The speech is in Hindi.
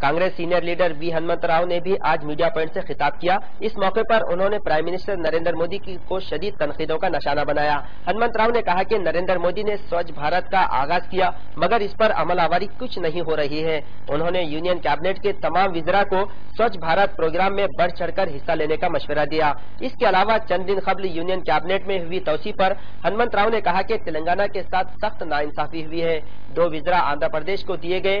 Congress senior leader V Hanumanth Rao ने भी आज मीडिया पॉइंट से खिताब किया। इस मौके पर उन्होंने प्राइम मिनिस्टर नरेंद्र मोदी की को शदीद तनकीदों का निशाना बनाया। हनुमंत राव ने कहा कि नरेंद्र मोदी ने स्वच्छ भारत का आगाज़ किया, मगर इस पर अमल आवारी कुछ नहीं हो रही है। उन्होंने यूनियन कैबिनेट के तमाम विजरा को स्वच्छ भारत प्रोग्राम में बढ़ चढ़कर हिस्सा लेने का मशवरा दिया। इसके अलावा चंद दिन कबल यूनियन कैबिनेट में हुई तोसी पर हनुमंत राव ने कहा कि तेलंगाना के साथ सख्त नाइंसाफी हुई है। दो विजरा आंध्र प्रदेश को दिए गए,